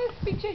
This picture